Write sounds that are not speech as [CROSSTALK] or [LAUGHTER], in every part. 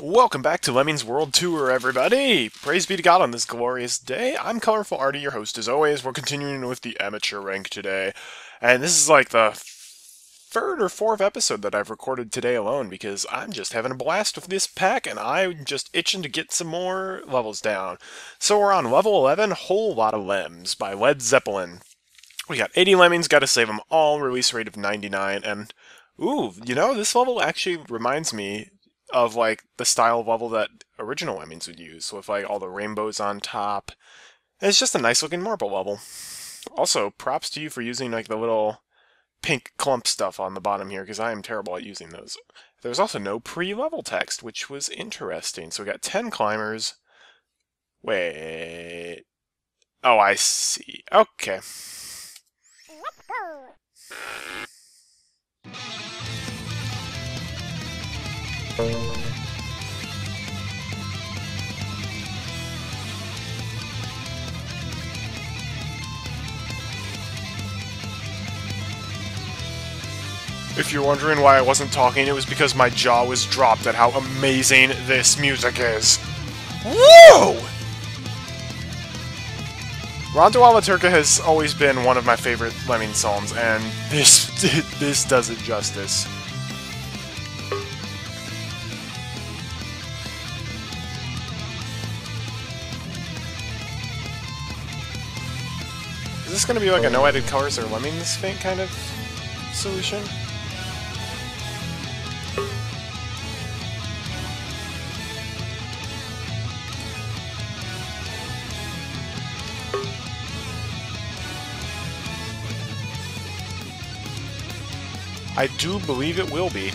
Welcome back to Lemmings World Tour, everybody! Praise be to God on this glorious day. I'm Colorful Arty, your host as always. We're continuing with the amateur rank today. And this is like the third or fourth episode that I've recorded today alone because I'm just having a blast with this pack and I'm just itching to get some more levels down. So we're on level 11, Whole Lot of Lems by Led Zeppelin. We got 80 lemmings, gotta save them all, release rate of 99, and ooh, you know, this level actually reminds me of like the style of level that original Lemmings would use, So, with like all the rainbows on top. And it's just a nice looking marble level. Also, props to you for using like the little pink clump stuff on the bottom here, because I am terrible at using those. There's also no pre-level text, which was interesting. So we got 10 climbers. Wait. Oh, I see. Okay. If you're wondering why I wasn't talking, it was because my jaw was dropped at how amazing this music is. Whoa! Rondo alla Turca has always been one of my favorite Lemming songs, and this [LAUGHS] this does it justice. This going to be like a no added colors or Lemmings faint kind of solution? I do believe it will be.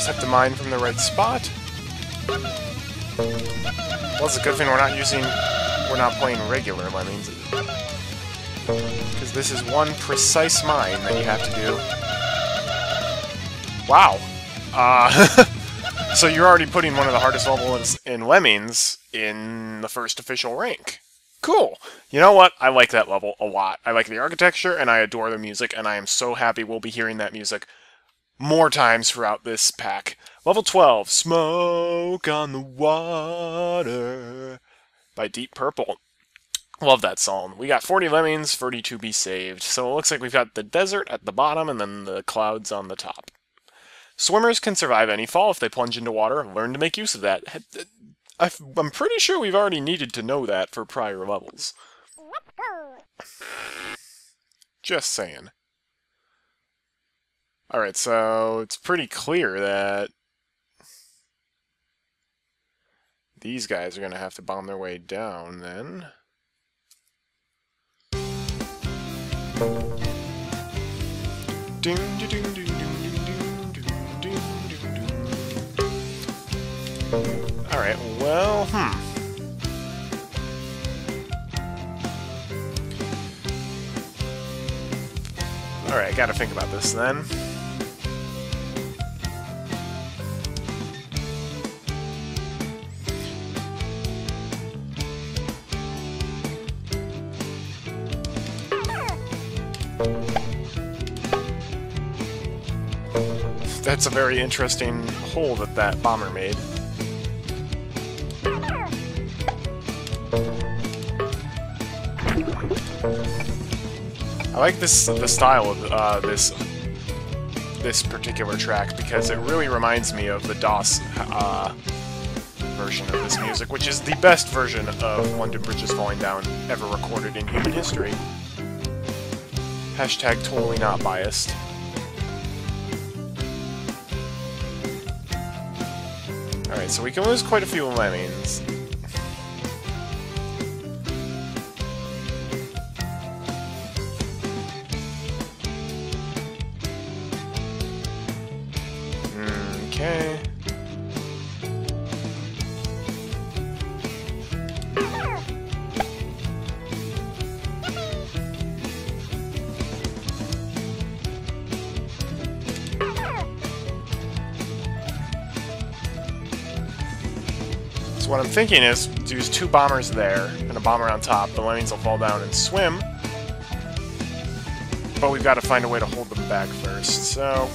Just have to mine from the right spot. Well, it's a good thing we're not using... We're not playing regular lemmings. Because this is one precise mine that you have to do. Wow. Uh... [LAUGHS] So you're already putting one of the hardest levels in Lemmings in the first official rank. Cool. You know what? I like that level a lot. I like the architecture and I adore the music, and I am so happy we'll be hearing that music more times throughout this pack. Level 12, Smoke on the Water by Deep Purple. Love that song. We got 40 lemmings, 32 be saved. So it looks like we've got the desert at the bottom and then the clouds on the top. Swimmers can survive any fall if they plunge into water. Learn to make use of that. I'm pretty sure we've already needed to know that for prior levels. Just saying. All right, so it's pretty clear that these guys are going to have to bomb their way down then. All right, well, hmm. Alright, gotta think about this then. That's a very interesting hole that that bomber made. I like this the style of uh, this this particular track because it really reminds me of the DOS uh, version of this music, which is the best version of London Bridges Falling Down ever recorded in human history. Hashtag totally not biased. Alright, so we can lose quite a few lemmings. Okay. What I'm thinking is use two bombers there and a bomber on top. The lemmings will fall down and swim. But we've got to find a way to hold them back first, so...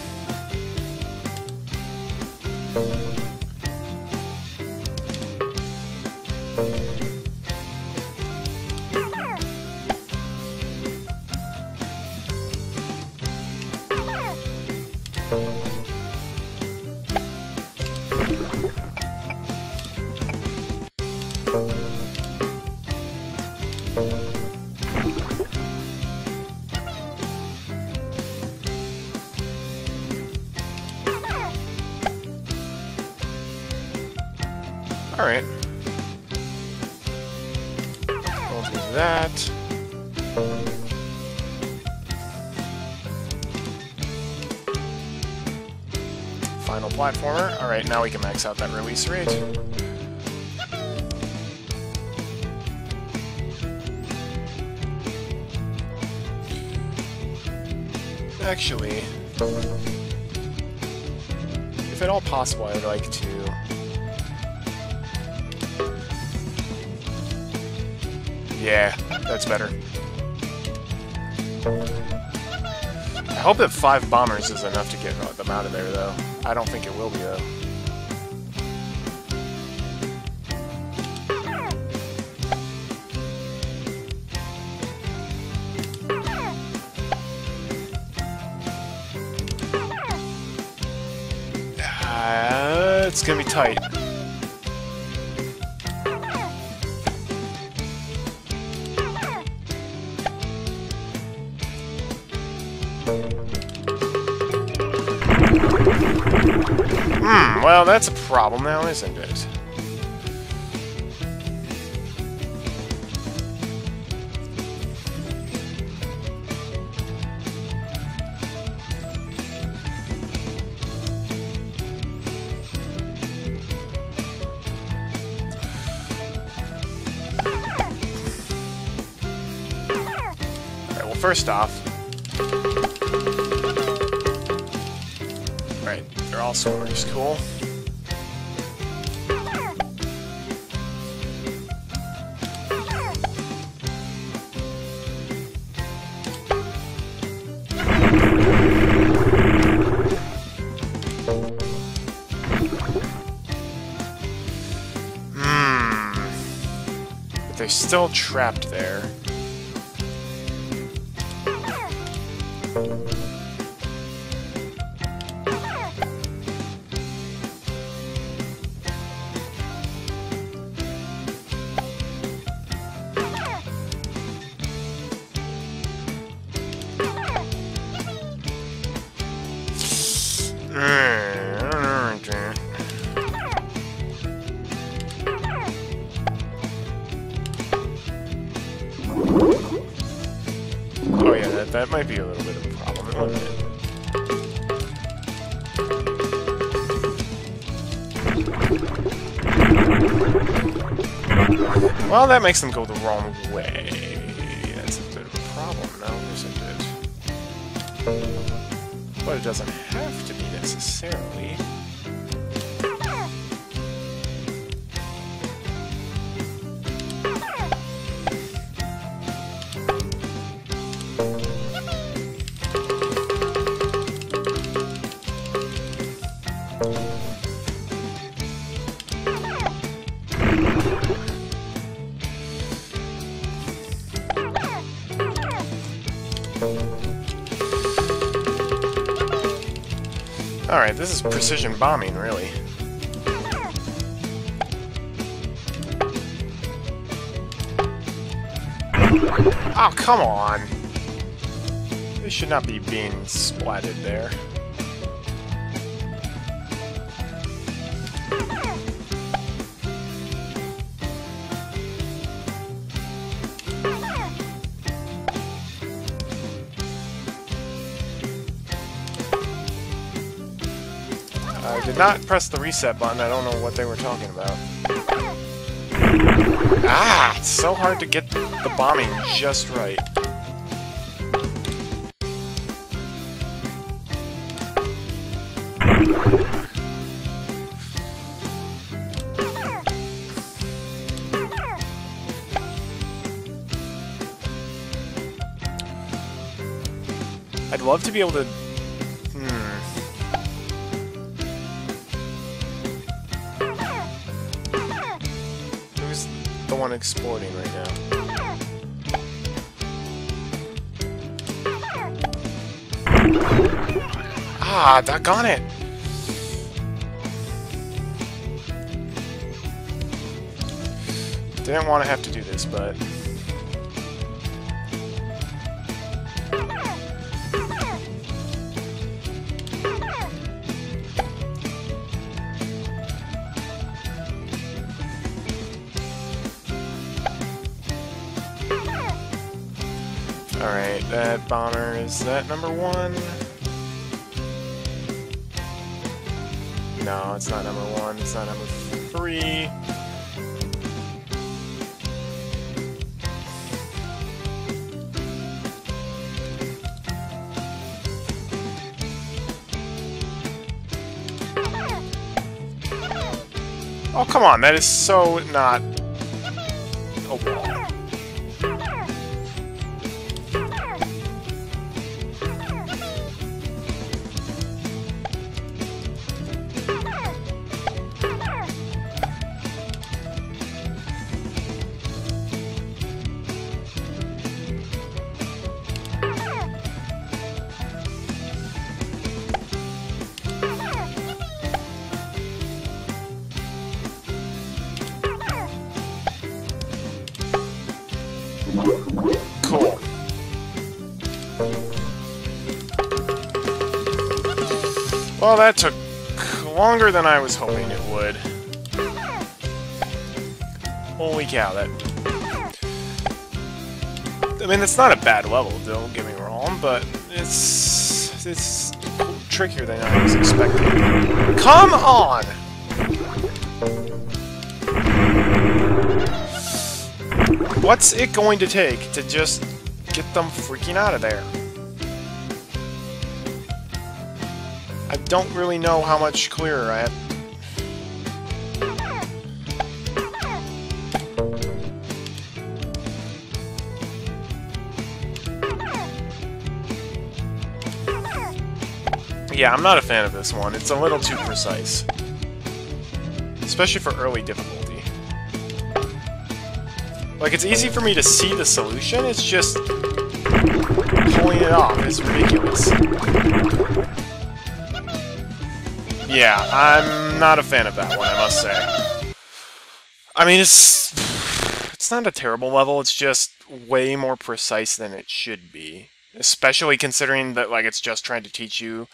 max out that release rate. Actually, if at all possible, I would like to Yeah, that's better. I hope that five bombers is enough to get them out of there, though. I don't think it will be, though. It's gonna be tight. Hmm, well, that's a problem now, isn't it? First off... Right, they're all swimmers, cool. Hmm. But they're still trapped there. Well, that makes them go the wrong way. That's a bit of a problem isn't it? But it doesn't have to be necessarily. This is precision bombing, really. Oh, come on! They should not be being splatted there. Did not press the reset button, I don't know what they were talking about. Ah! It's so hard to get the bombing just right. I'd love to be able to... exploding right now? Ah, doggone it! Didn't want to have to do this, but... Alright, that bomber, is that number one? No, it's not number one, it's not number three. Oh, come on, that is so not Well, that took longer than I was hoping it would. Holy cow, that... I mean, it's not a bad level, don't get me wrong, but it's... it's trickier than I was expecting. Come on! What's it going to take to just get them freaking out of there? I don't really know how much clearer I have. Yeah, I'm not a fan of this one. It's a little too precise. Especially for early difficulty. Like, it's easy for me to see the solution, it's just... Pulling it off is ridiculous. Yeah, I'm not a fan of that one, I must say. I mean, it's... It's not a terrible level, it's just way more precise than it should be. Especially considering that, like, it's just trying to teach you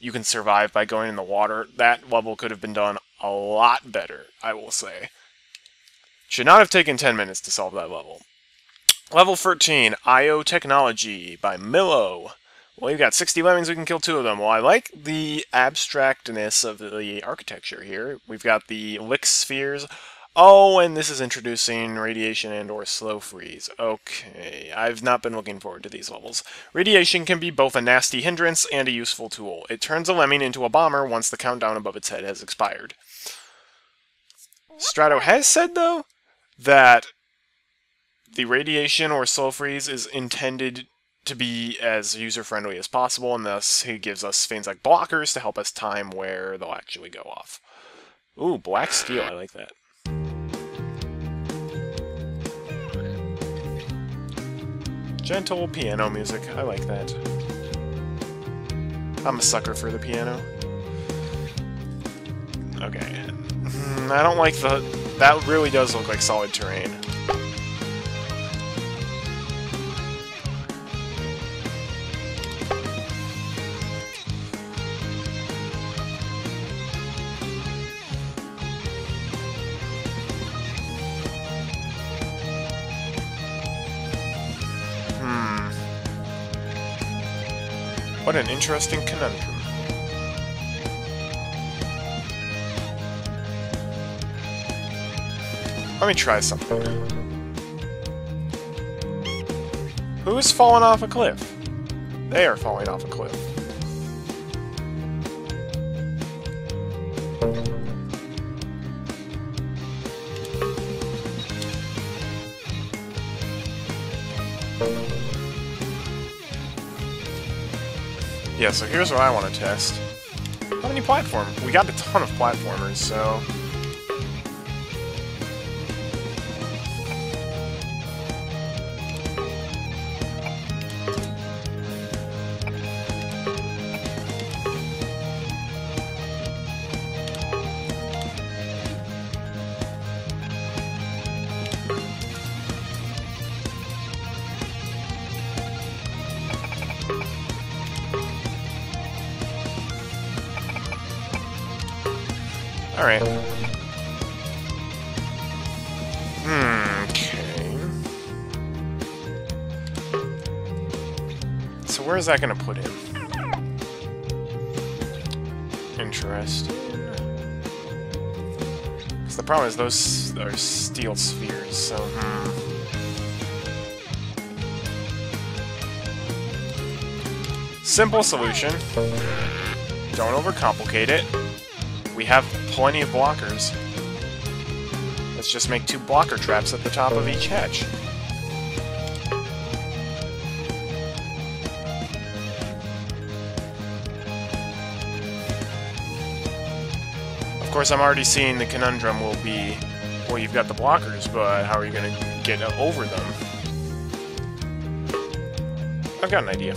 you can survive by going in the water. That level could have been done a lot better, I will say. Should not have taken 10 minutes to solve that level. Level 13, IO Technology by Millo. Well, you've got 60 lemmings, we can kill two of them. Well, I like the abstractness of the architecture here. We've got the lick spheres. Oh, and this is introducing radiation and or slow freeze. Okay, I've not been looking forward to these levels. Radiation can be both a nasty hindrance and a useful tool. It turns a lemming into a bomber once the countdown above its head has expired. Strato has said, though, that the radiation or slow freeze is intended to be as user-friendly as possible, and thus he gives us things like blockers to help us time where they'll actually go off. Ooh, black steel, I like that. Gentle piano music, I like that. I'm a sucker for the piano. Okay. Hmm, I don't like the... That really does look like solid terrain. What an interesting conundrum. Let me try something. Who's falling off a cliff? They are falling off a cliff. Yeah, so here's what I want to test. How many platform? We got a ton of platformers, so... Alright. Okay. So where is that going to put him? Interesting. Because the problem is those are steel spheres, so hmm. Simple solution. Don't overcomplicate it. Plenty of blockers. Let's just make two blocker traps at the top of each hatch. Of course, I'm already seeing the conundrum will be, well, you've got the blockers, but how are you going to get over them? I've got an idea.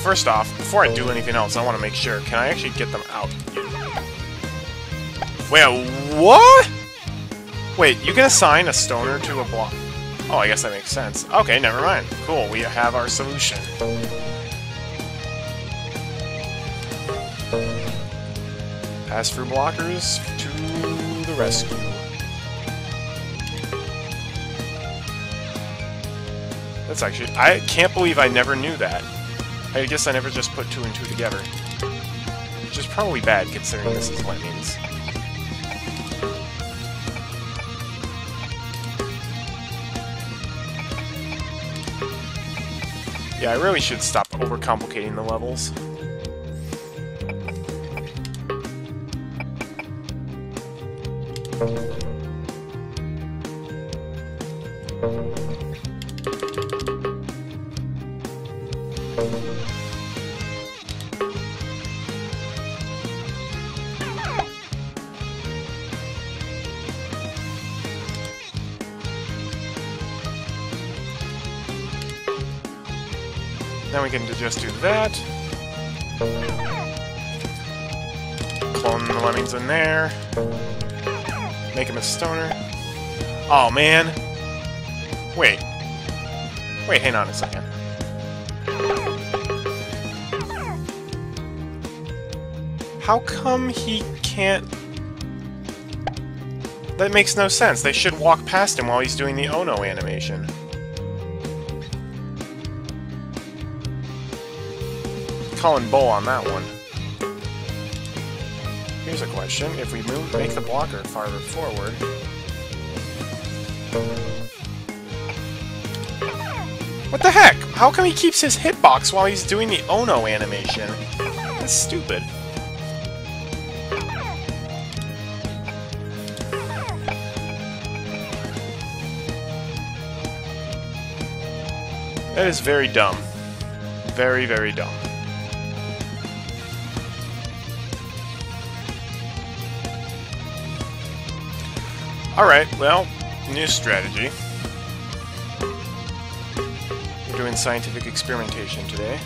First off, before I do anything else, I want to make sure, can I actually get them out? Wait, what? Wait, you can assign a stoner to a block. Oh, I guess that makes sense. Okay, never mind. Cool, we have our solution. Pass-through blockers to the rescue. That's actually... I can't believe I never knew that. I guess I never just put two and two together. Which is probably bad, considering this is what it means. Yeah, I really should stop overcomplicating the levels. We can just do that. Clone the lemmings in there. Make him a stoner. Oh, man. Wait. Wait, hang on a second. How come he can't... That makes no sense. They should walk past him while he's doing the Ono animation. Calling bull on that one. Here's a question. If we move, make the blocker farther forward... What the heck? How come he keeps his hitbox while he's doing the Ono animation? That's stupid. That is very dumb. Very, very dumb. Alright, well, new strategy. We're doing scientific experimentation today.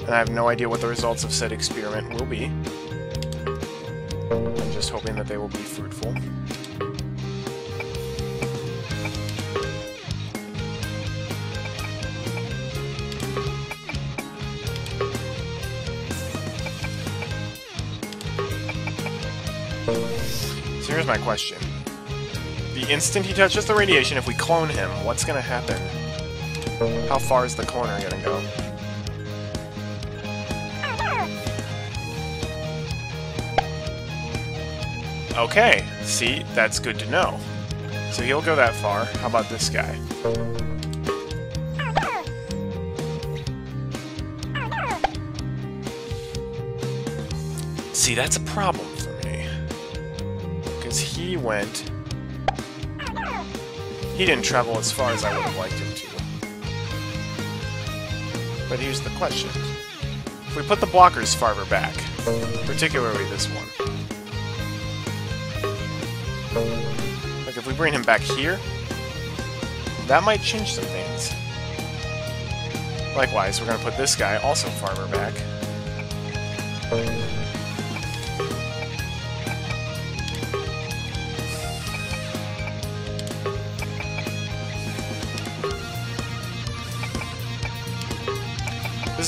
And I have no idea what the results of said experiment will be. I'm just hoping that they will be fruitful. My question. The instant he touches the radiation, if we clone him, what's gonna happen? How far is the cloner gonna go? Okay, see, that's good to know. So he'll go that far. How about this guy? See, that's a problem he went... He didn't travel as far as I would have liked him to. But here's the question. If we put the blockers farther back, particularly this one, like if we bring him back here, that might change some things. Likewise, we're going to put this guy also farther back.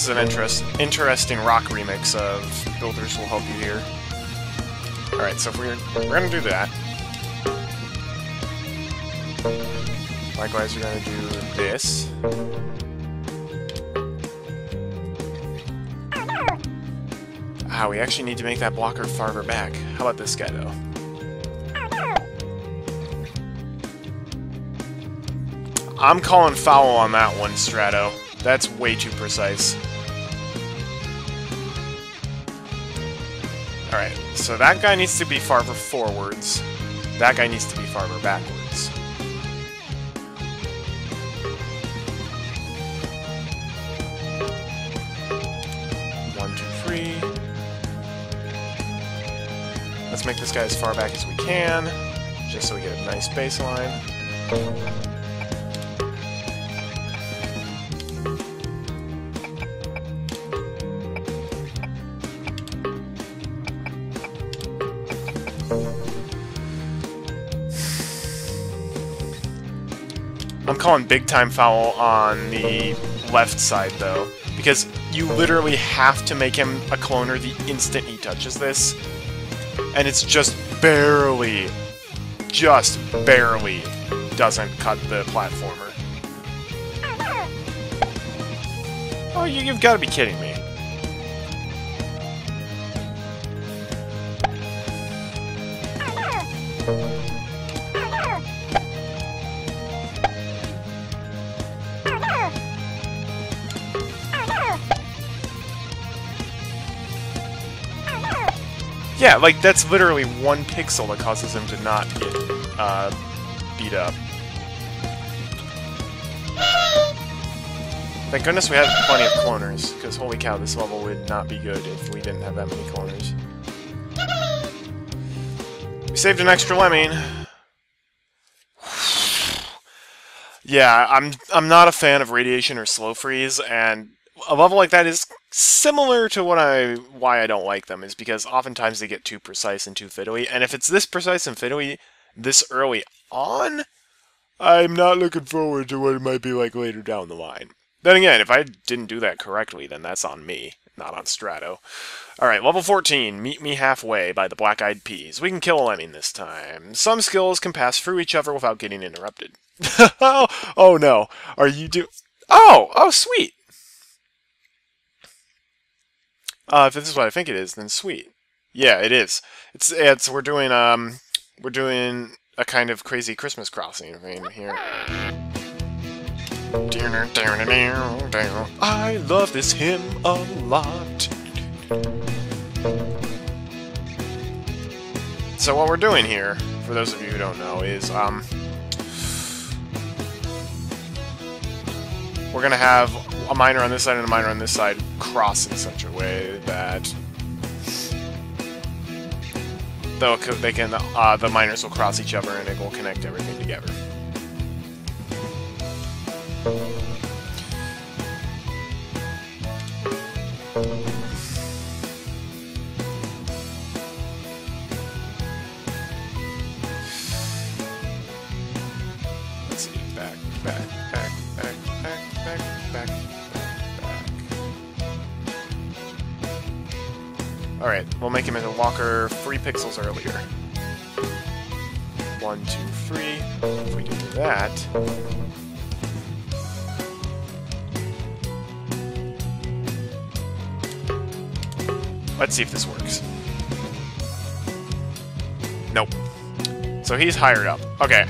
This is an interest, interesting rock remix of Builders Will Help You Here. Alright, so if we're, we're gonna do that. Likewise, we're gonna do this. Ah, we actually need to make that blocker farther back. How about this guy, though? I'm calling foul on that one, Strato. That's way too precise. So that guy needs to be farther forwards. That guy needs to be farther backwards. One, two, three. Let's make this guy as far back as we can, just so we get a nice baseline. Calling big time foul on the left side though, because you literally have to make him a cloner the instant he touches this, and it's just barely, just barely doesn't cut the platformer. Oh, you, you've got to be kidding me. Yeah, like that's literally one pixel that causes him to not get uh, beat up. Thank goodness we had plenty of cloners, because holy cow, this level would not be good if we didn't have that many cloners. We saved an extra lemming. [SIGHS] yeah, I'm I'm not a fan of radiation or slow freeze, and a level like that is similar to what I why I don't like them is because oftentimes they get too precise and too fiddly, and if it's this precise and fiddly this early on, I'm not looking forward to what it might be like later down the line. Then again, if I didn't do that correctly, then that's on me, not on Strato. Alright, level 14, Meet Me Halfway by the Black Eyed Peas. We can kill a lemming this time. Some skills can pass through each other without getting interrupted. [LAUGHS] oh, oh no. Are you do... Oh! Oh, sweet! Uh, if this is what I think it is, then sweet. Yeah, it is. It's it's we're doing um we're doing a kind of crazy Christmas crossing thing here. I love this hymn a lot. So what we're doing here, for those of you who don't know, is um we're gonna have a miner on this side and a miner on this side cross in such a way that they can uh, the miners will cross each other and it will connect everything together. Back, back, back. Alright, we'll make him into Walker three pixels earlier. One, two, three. If we do that... Let's see if this works. Nope. So he's higher up. Okay.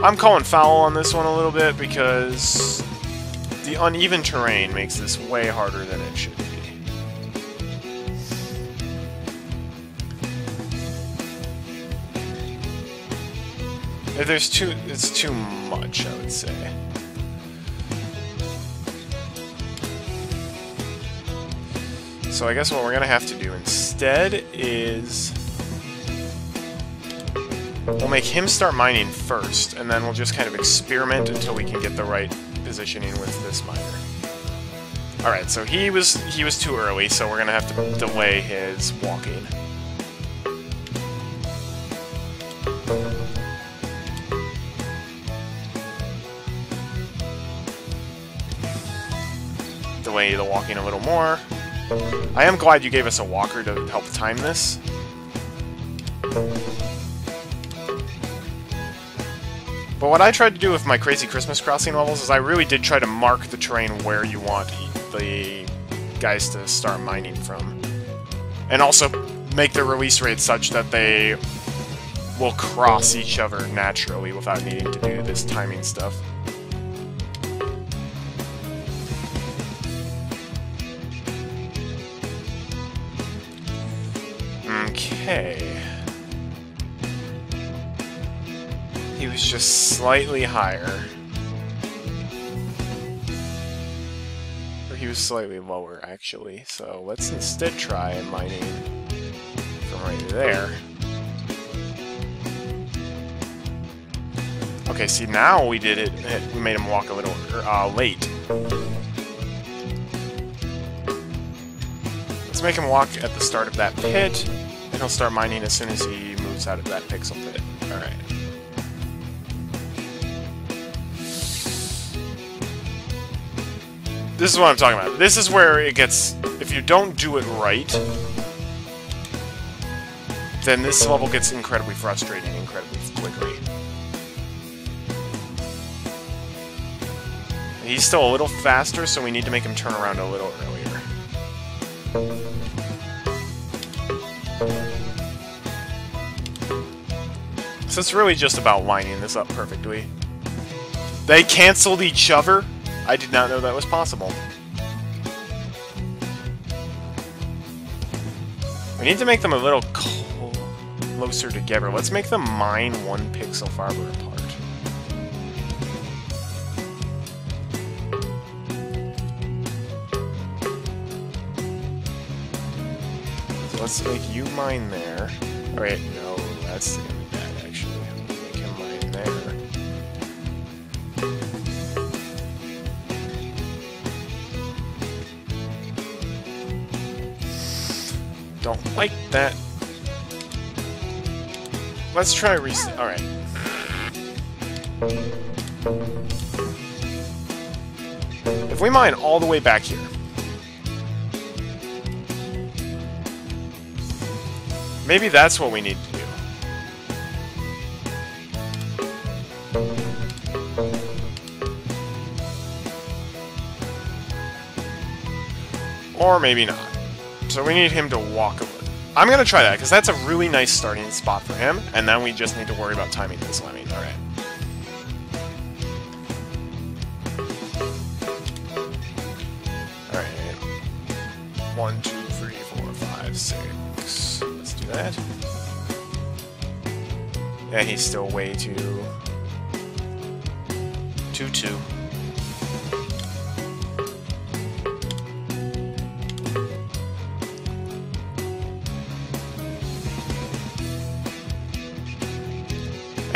I'm calling foul on this one a little bit because the uneven terrain makes this way harder than it should be. If there's too, it's too much, I would say. So I guess what we're gonna have to do instead is we'll make him start mining first, and then we'll just kind of experiment until we can get the right positioning with this miner. Alright, so he was he was too early, so we're gonna have to delay his walking. Delay the walking a little more. I am glad you gave us a walker to help time this. But what I tried to do with my Crazy Christmas Crossing levels is I really did try to mark the terrain where you want the guys to start mining from. And also make the release rate such that they will cross each other naturally without needing to do this timing stuff. Okay. Just slightly higher. Or he was slightly lower, actually. So let's instead try mining from right there. Okay, see, now we did it. We made him walk a little uh, late. Let's make him walk at the start of that pit, and he'll start mining as soon as he moves out of that pixel pit. Alright. This is what I'm talking about. This is where it gets... If you don't do it right, then this level gets incredibly frustrating incredibly quickly. He's still a little faster, so we need to make him turn around a little earlier. So it's really just about lining this up perfectly. They canceled each other? I did not know that was possible. We need to make them a little closer together. Let's make them mine one pixel farther apart. So let's make you mine there. Alright, no, that's gonna like that. Let's try reset. Alright. If we mine all the way back here, maybe that's what we need to do. Or maybe not. So we need him to walk a little. I'm going to try that, because that's a really nice starting spot for him, and then we just need to worry about timing this lemming. Alright. Alright. One, two, three, four, five, six. Let's do that. Yeah, he's still way. Too,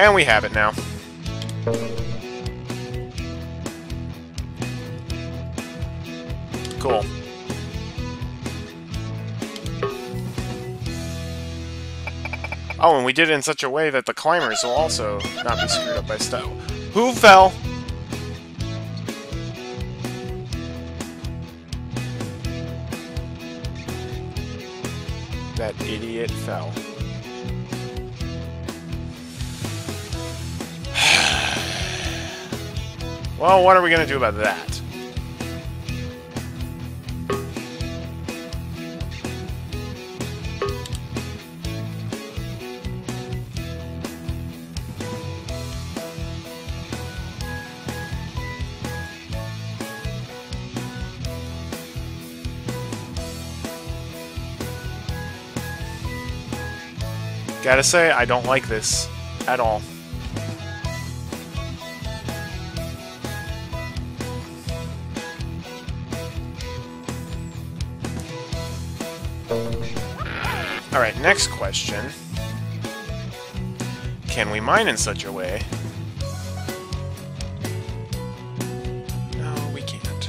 And we have it now. Cool. Oh, and we did it in such a way that the climbers will also not be screwed up by stuff. Who fell? That idiot fell. Well, what are we going to do about that? Gotta say, I don't like this at all. Next question. Can we mine in such a way? No, we can't.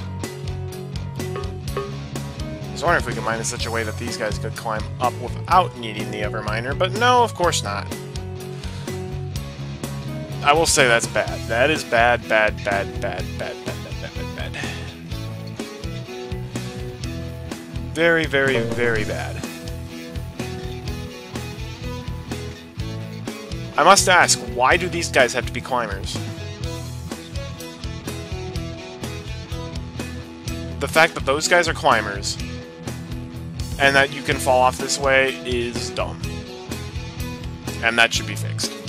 I was wondering if we could mine in such a way that these guys could climb up without needing the Everminer, but no, of course not. I will say that's bad. That is bad, bad, bad, bad, bad, bad, bad, bad, bad, bad. Very, very, very bad. I must ask, why do these guys have to be climbers? The fact that those guys are climbers and that you can fall off this way is dumb. And that should be fixed.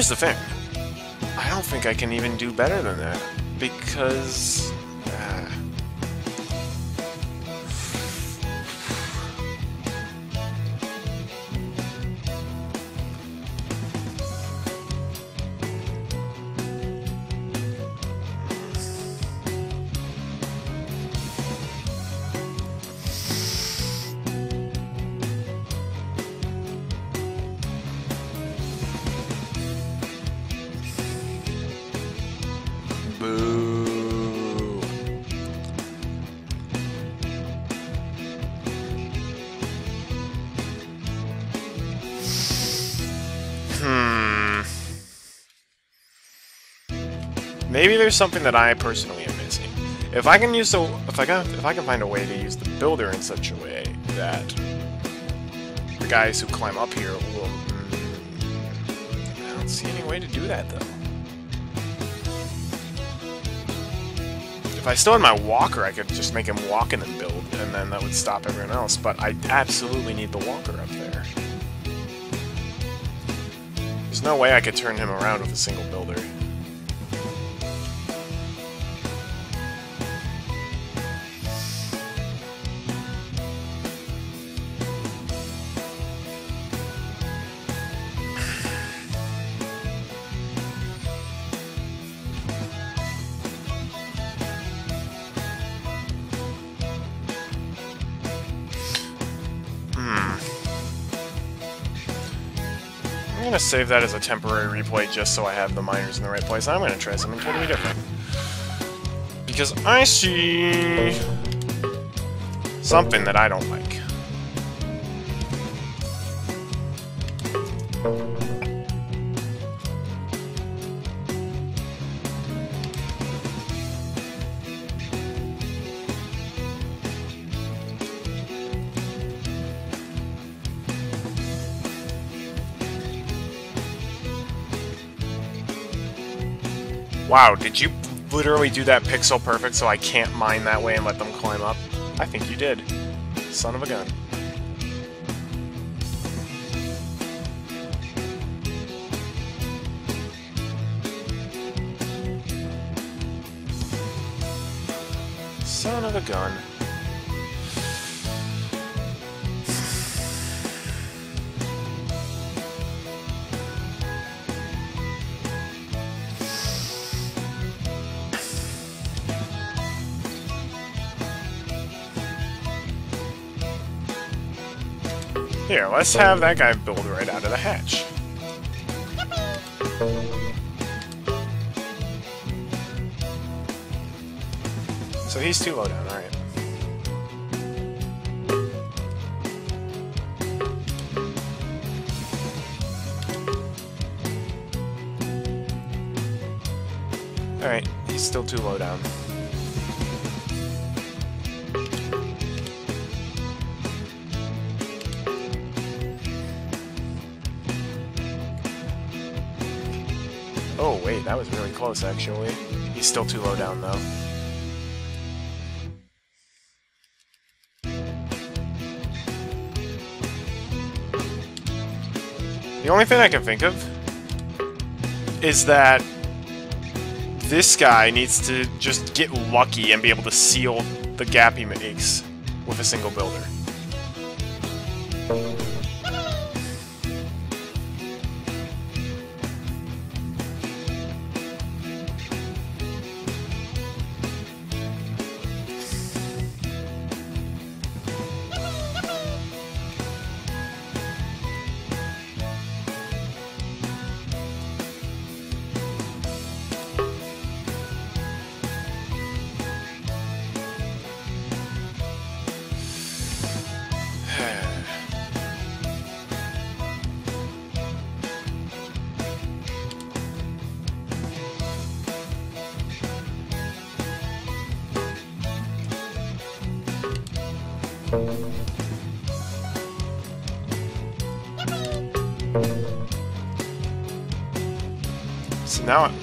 Here's the thing. I don't think I can even do better than that. Because... Maybe there's something that I personally am missing. If I can use the if I can if I can find a way to use the builder in such a way that the guys who climb up here will mm, I don't see any way to do that though. If I still had my walker, I could just make him walk and then build, and then that would stop everyone else, but I absolutely need the walker up there. There's no way I could turn him around with a single builder. Gonna save that as a temporary replay just so I have the miners in the right place. I'm gonna try something totally different. Because I see... something that I don't like. Wow, did you literally do that pixel perfect so I can't mine that way and let them climb up? I think you did. Son of a gun. Son of a gun. Here, let's have that guy build right out of the hatch. So he's too low down, alright. Alright, he's still too low down. was really close, actually. He's still too low down, though. The only thing I can think of is that this guy needs to just get lucky and be able to seal the gap he makes with a single builder.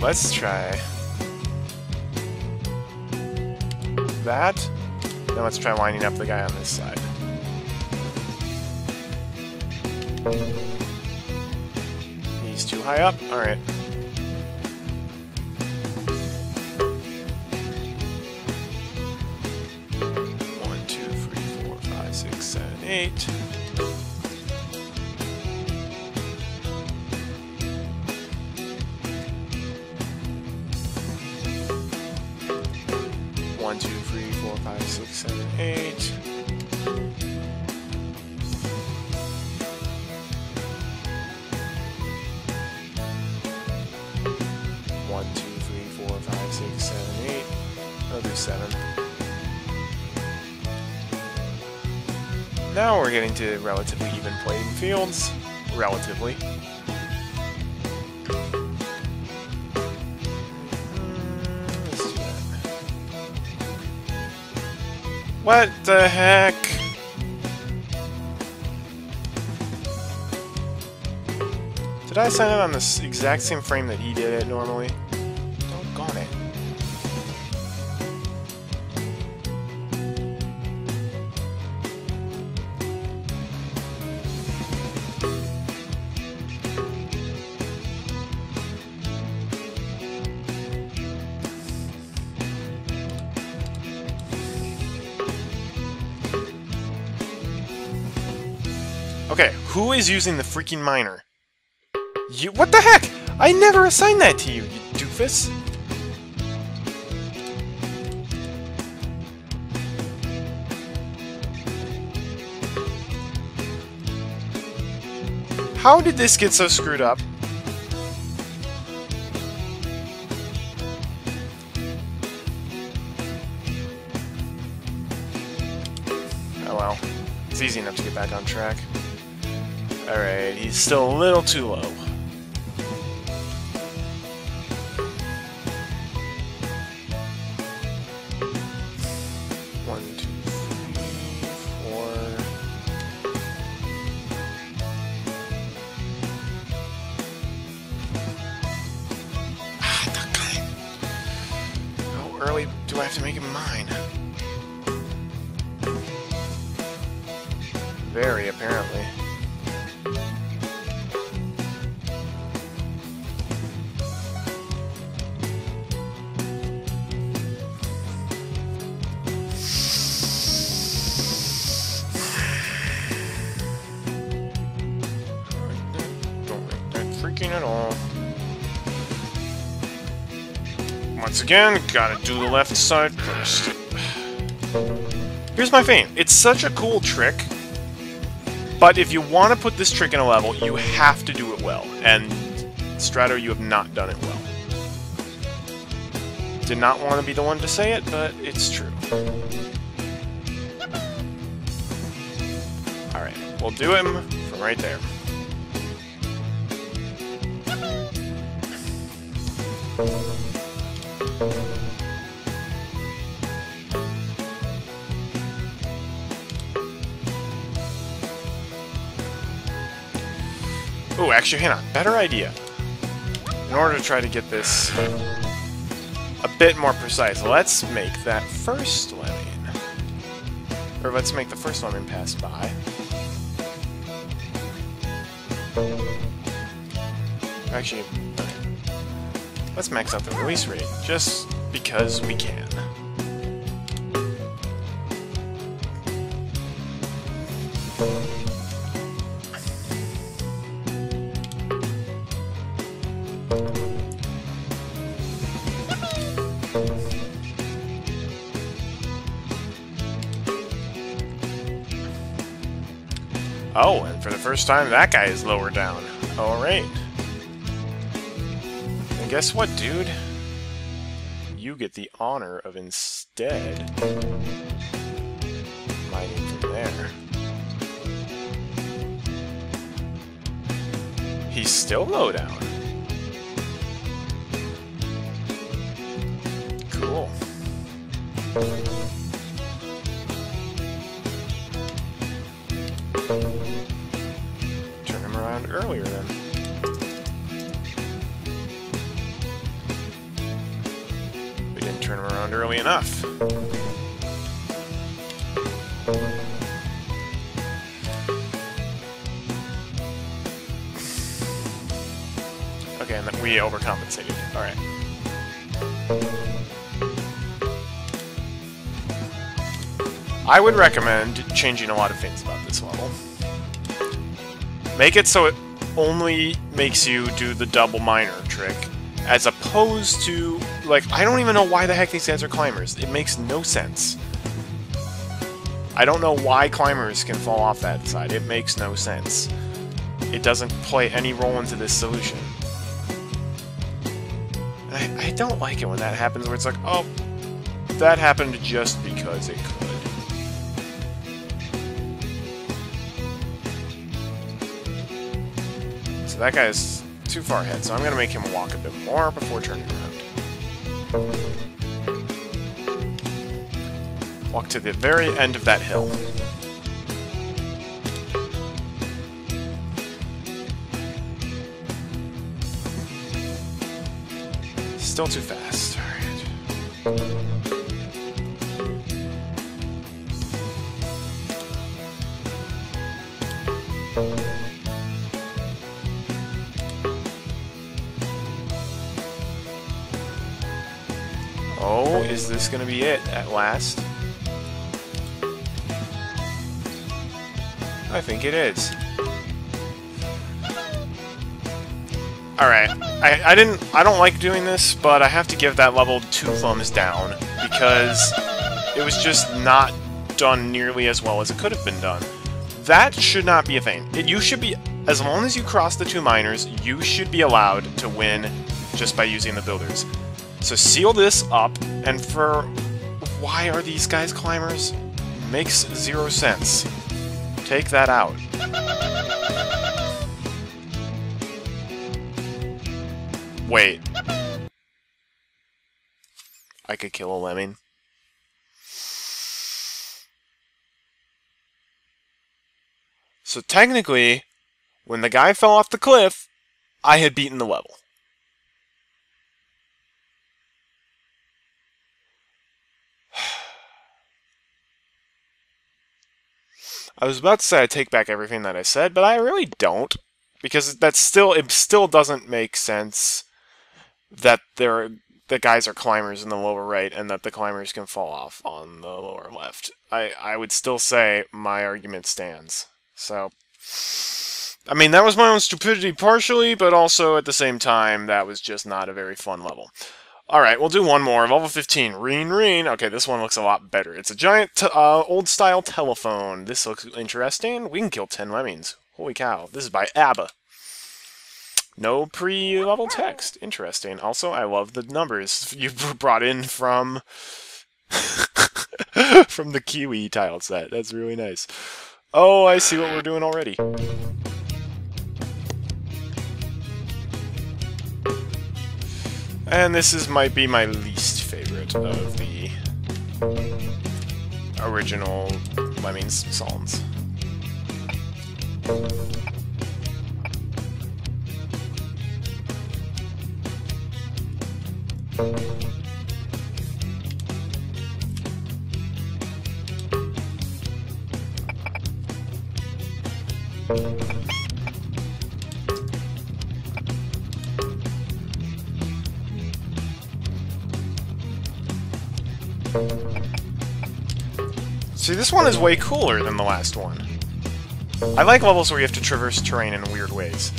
Let's try that. Then let's try lining up the guy on this side. He's too high up? Alright. One, One, two, three, four, five, six, seven, eight. One, two, three, four, five, six, seven, eight. I'll do seven. Now we're getting to relatively even playing fields. Relatively. What the heck? Did I sign it on this exact same frame that he did it normally? Is using the freaking miner? You- what the heck? I never assigned that to you, you doofus! How did this get so screwed up? Oh well. It's easy enough to get back on track. Alright, he's still a little too low. Again, gotta do the left side first. Here's my thing. It's such a cool trick, but if you want to put this trick in a level, you have to do it well. And Strato, you have not done it well. Did not want to be the one to say it, but it's true. Alright, we'll do him from right there. Oh, actually, hang on. Better idea. In order to try to get this a bit more precise, let's make that first lane. Or let's make the first lane pass by. Actually. Let's max out the release rate, just because we can. Oh, and for the first time, that guy is lower down. Alright. Guess what, dude? You get the honor of instead mining from there. He's still low down. Cool. Enough. Okay, and then we overcompensated. Alright. I would recommend changing a lot of things about this level. Make it so it only makes you do the double miner trick, as opposed to, like, I don't even know why the heck these guys are climbers. It makes no sense. I don't know why climbers can fall off that side. It makes no sense. It doesn't play any role into this solution. I, I don't like it when that happens, where it's like, oh, that happened just because it could. So that guy's too far ahead, so I'm going to make him walk a bit more before turning Walk to the very end of that hill. Still too fast. Alright. Oh, is this gonna be it at last? I think it is. Alright, I, I didn't, I don't like doing this, but I have to give that level two thumbs down, because it was just not done nearly as well as it could have been done. That should not be a thing. It, you should be, as long as you cross the two miners, you should be allowed to win just by using the builders. So seal this up, and for why are these guys climbers? Makes zero sense. Take that out. Wait. I could kill a lemming. So technically, when the guy fell off the cliff, I had beaten the level. I was about to say I take back everything that I said, but I really don't. Because that still it still doesn't make sense that there the guys are climbers in the lower right and that the climbers can fall off on the lower left. I, I would still say my argument stands. So I mean that was my own stupidity partially, but also at the same time that was just not a very fun level. Alright, we'll do one more. Level 15. Ring Ring. Okay, this one looks a lot better. It's a giant, uh, old-style telephone. This looks interesting. We can kill 10 lemmings. Holy cow. This is by ABBA. No pre-level text. Interesting. Also, I love the numbers [LAUGHS] you brought in from... [LAUGHS] from the Kiwi tile set. That's really nice. Oh, I see what we're doing already. And this is might be my least favorite of the original Lemmings songs. See, this one is way cooler than the last one. I like levels where you have to traverse terrain in weird ways.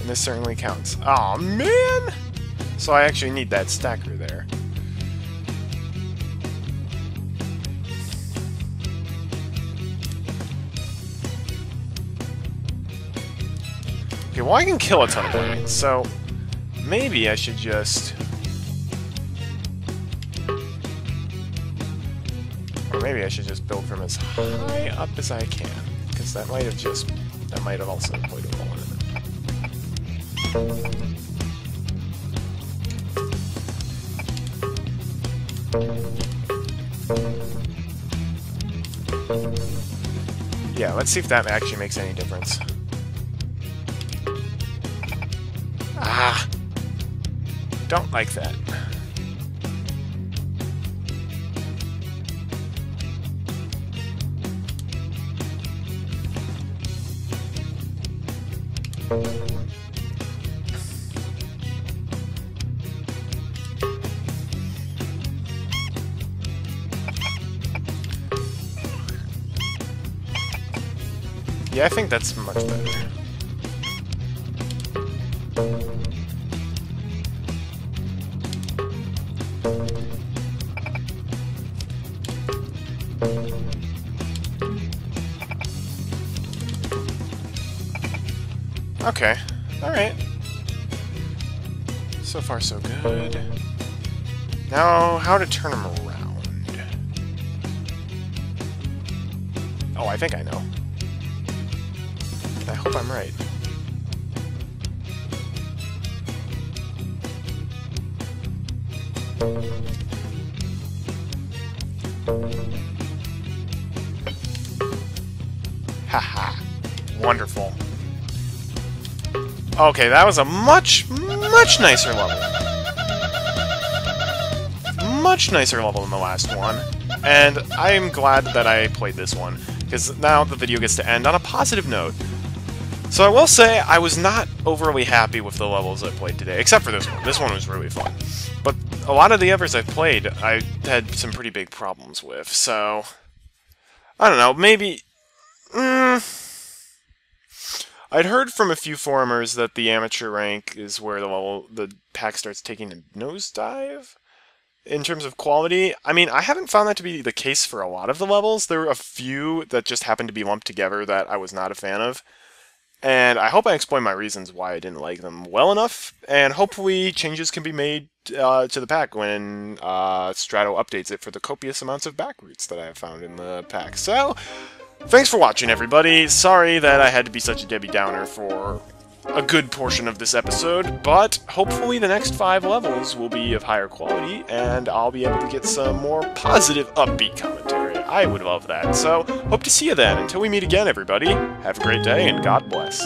And this certainly counts. oh, man! So I actually need that stacker there. Okay, well I can kill a ton of enemies, so maybe I should just... maybe I should just build from as high up as I can, because that might have just... that might have also played a role in it. Yeah, let's see if that actually makes any difference. Ah! Don't like that. I think that's much better. Okay. Alright. So far, so good. Now, how to turn them around. Oh, I think I know. Hope I'm right. Haha. Wonderful. Okay, that was a much, much nicer level. Much nicer level than the last one. And I am glad that I played this one, because now the video gets to end on a positive note. So I will say, I was not overly happy with the levels I played today, except for this one. This one was really fun. But a lot of the others I've played, I had some pretty big problems with, so... I don't know, maybe... Mm, I'd heard from a few forumers that the amateur rank is where the level the pack starts taking a nosedive in terms of quality. I mean, I haven't found that to be the case for a lot of the levels. There were a few that just happened to be lumped together that I was not a fan of. And I hope I explained my reasons why I didn't like them well enough, and hopefully changes can be made uh, to the pack when uh, Strato updates it for the copious amounts of back routes that I have found in the pack. So, Thanks for watching, everybody. Sorry that I had to be such a Debbie Downer for a good portion of this episode, but hopefully the next five levels will be of higher quality, and I'll be able to get some more positive, upbeat commentary. I would love that. So, hope to see you then. Until we meet again, everybody, have a great day, and God bless.